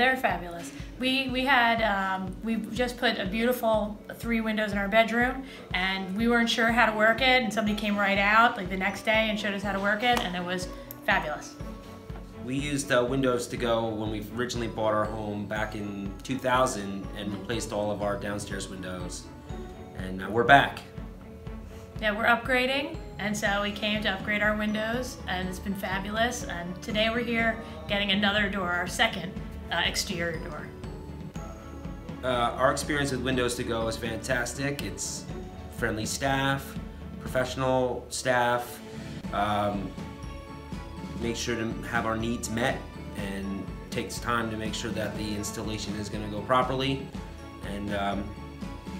had um, we we had we just put a beautiful three windows in our bedroom, and we weren't sure how to work it, and somebody came right out like the next day and showed us how to work it, and it was fabulous. We used uh, Windows to Go when we originally bought our home back in 2000 and replaced all of our downstairs windows, and uh, we're back. Yeah, we're upgrading, and so we came to upgrade our windows, and it's been fabulous. And today we're here getting another door, our second uh, exterior door. Uh, our experience with Windows to Go is fantastic. It's friendly staff, professional staff, um, make sure to have our needs met, and takes time to make sure that the installation is going to go properly. And um,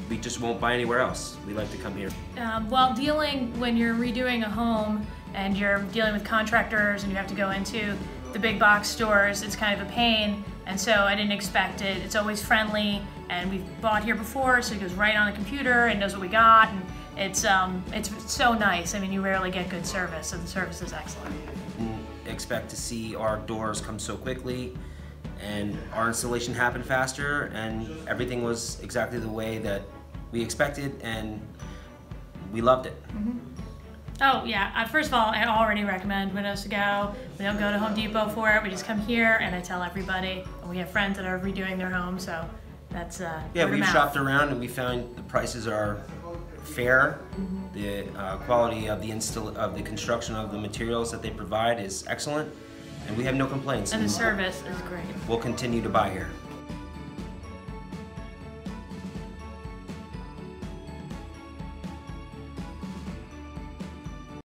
we just won't buy anywhere else. We like to come here. Um, well, dealing when you're redoing a home and you're dealing with contractors and you have to go into the big box stores, it's kind of a pain. And so I didn't expect it. It's always friendly, and we've bought here before, so it goes right on the computer and knows what we got, and it's um, it's so nice. I mean, you rarely get good service, so the service is excellent. Expect to see our doors come so quickly, and our installation happened faster, and everything was exactly the way that we expected, and we loved it. Oh yeah. Uh, first of all, I already recommend Windows to Go. We don't go to Home Depot for it. We just come here, and I tell everybody. And we have friends that are redoing their home, so that's uh, Yeah, we've shopped around and we found the prices are fair. The uh, quality of the install of the construction of the materials that they provide is excellent, and we have no complaints. and the service is great. We'll continue to buy here.